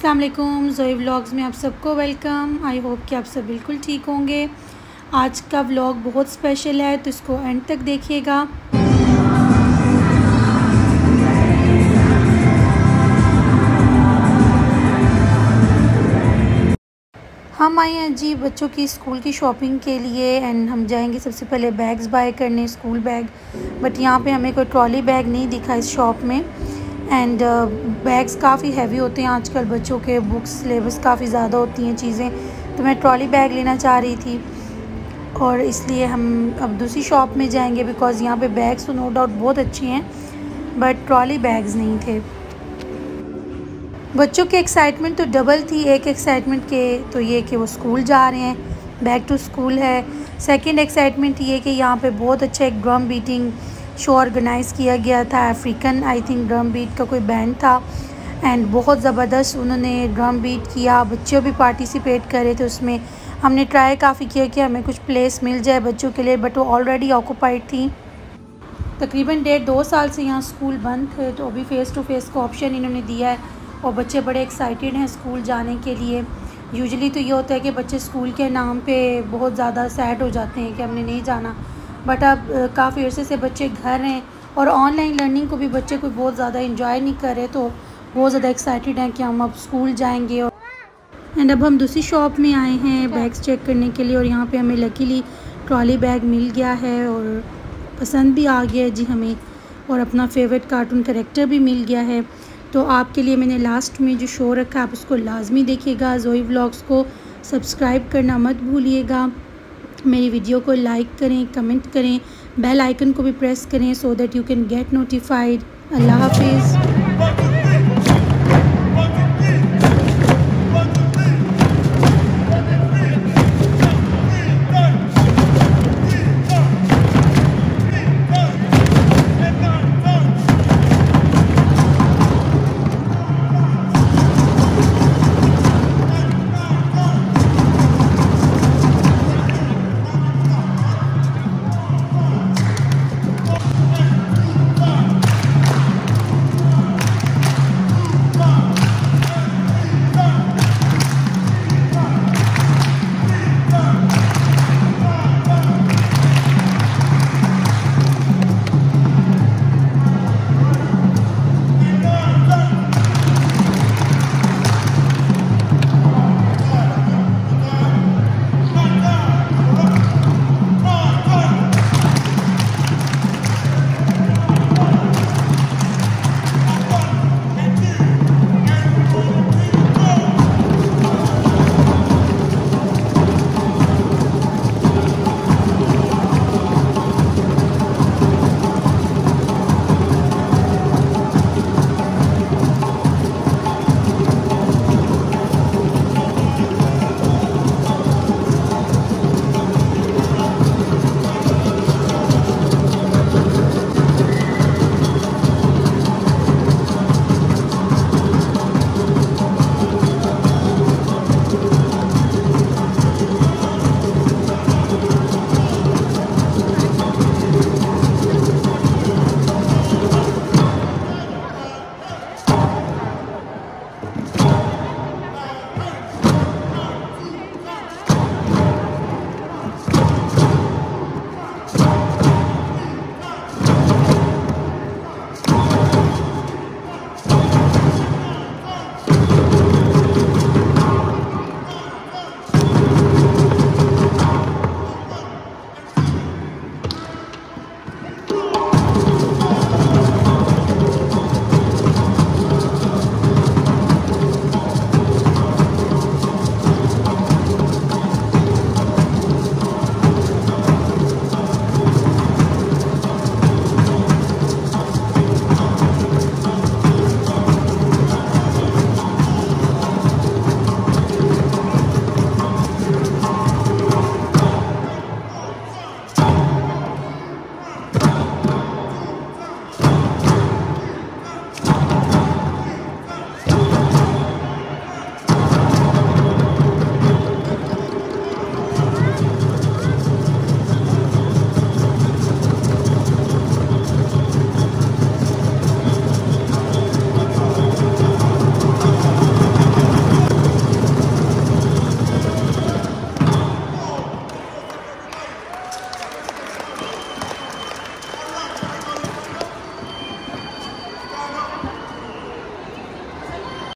अस्सलाम वालेकुम जोई व्लॉग्स में आप सबको वेलकम। आई होप कि आप सब बिल्कुल ठीक होंगे। आज का व्लॉग बहुत स्पेशल है तो इसको एंड तक देखिएगा। हम आए हैं जी बच्चों की स्कूल की शॉपिंग के लिए, एंड हम जाएँगे सबसे पहले बैग्स बाय करने, स्कूल बैग। बट यहाँ पे हमें कोई ट्रॉली बैग नहीं दिखा इस शॉप में। एंड बैग्स काफ़ी हैवी होते हैं आजकल बच्चों के बुक्स सिलेबस काफ़ी ज़्यादा होती हैं चीज़ें। तो मैं ट्रॉली बैग लेना चाह रही थी। और इसलिए हम अब दूसरी शॉप में जाएँगे बिकॉज़ यहाँ पे बैग्स तो नो डाउट बहुत अच्छे हैं बट ट्रॉली बैग्स नहीं थे। बच्चों की एक्साइटमेंट तो डबल थी, एक एक्साइटमेंट के तो ये कि वो स्कूल जा रहे हैं बैक टू स्कूल है। सेकंड एक्साइटमेंट ये कि यहाँ पे बहुत अच्छा एक ड्रम बीटिंग शो ऑर्गेनाइज़ किया गया था African I think drum beat का कोई बैंड था। एंड बहुत ज़बरदस्त उन्होंने ड्रम बीट किया, बच्चे भी पार्टिसिपेट कर थे उसमें। हमने ट्राई काफ़ी किया कि हमें कुछ प्लेस मिल जाए बच्चों के लिए बट वो ऑलरेडी ऑक्यूपाइड थी। तकरीबन डेढ़ दो साल से यहाँ स्कूल बंद थे तो अभी फ़ेस टू फेस का ऑप्शन इन्होंने दिया है। और बच्चे बड़े एक्साइटेड हैं स्कूल जाने के लिए। यूजली तो ये होता है कि बच्चे स्कूल के नाम पे बहुत ज़्यादा सैड हो जाते हैं कि हमने नहीं जाना। बट अब काफ़ी अर्से से बच्चे घर हैं और ऑनलाइन लर्निंग को भी बच्चे कोई बहुत ज़्यादा इंजॉय नहीं कर रहे तो बहुत ज़्यादा एक्साइटेड हैं कि हम अब स्कूल जाएँगे और एंड अब हम दूसरी शॉप में आए हैं बैग्स चेक करने के लिए और यहाँ पे हमें लकीली ट्रॉली बैग मिल गया है और पसंद भी आ गया है जी हमें। और अपना फेवरेट कार्टून करेक्टर भी मिल गया है। तो आपके लिए मैंने लास्ट में जो शो रखा आप उसको लाजमी देखिएगा। जोई व्लॉग्स को सब्सक्राइब करना मत भूलिएगा। मेरी वीडियो को लाइक करें कमेंट करें बेल आइकन को भी प्रेस करें so that you can get notified अल्लाह हाफिज़.